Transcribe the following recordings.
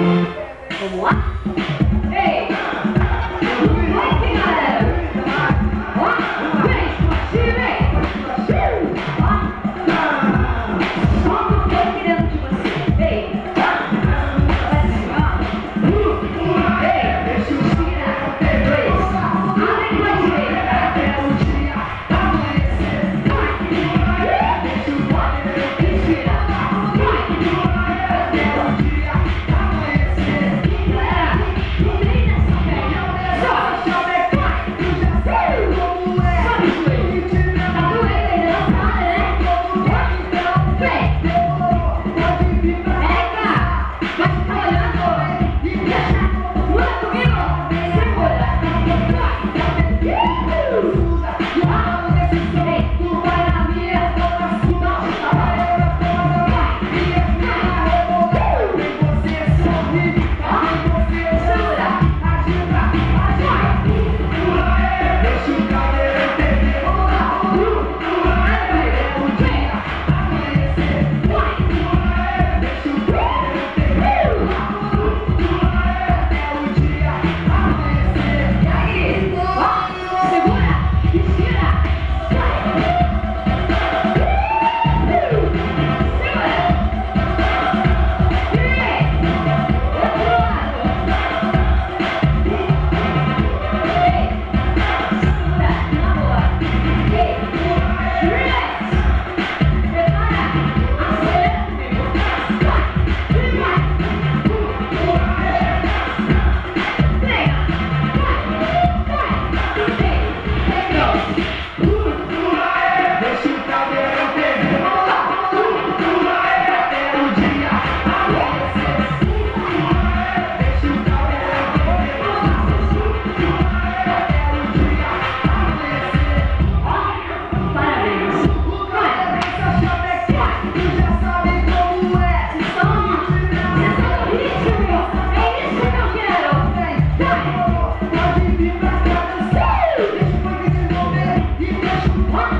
Vamos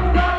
Bye.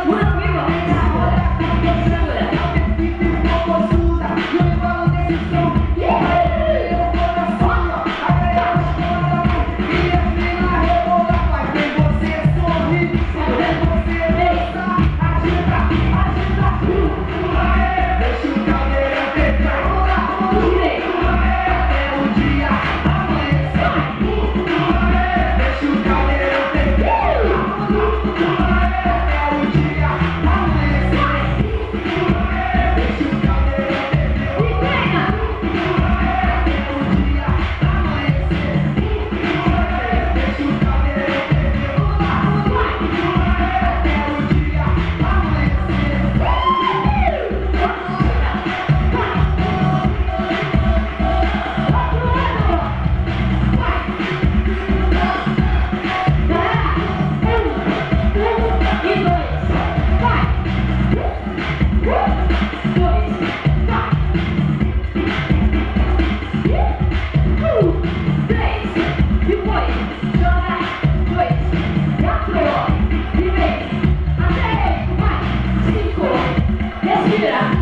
Yeah.